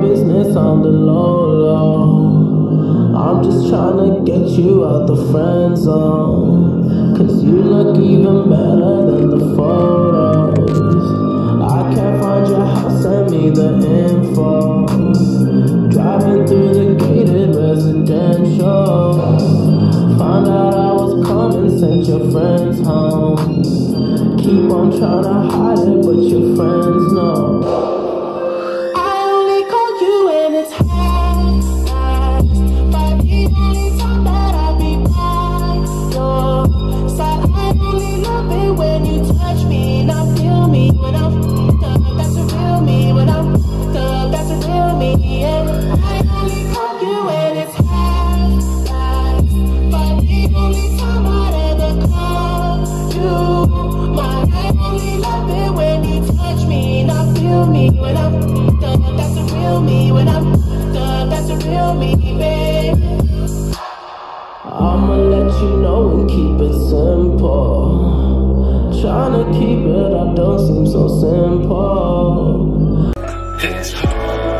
business on the low, low. I'm just trying to get you out the friend zone. Cause you look even better than the photos. I can't find your house, send me the info. Driving through the gated residential. Found out I was coming, sent your friends home. Keep on trying to hide it, but your friends know. Me when I'm up. That's a real me when I'm up. That's a real me, babe. I'ma let you know and keep it simple. Tryna keep it up don't seem so simple. It's hard.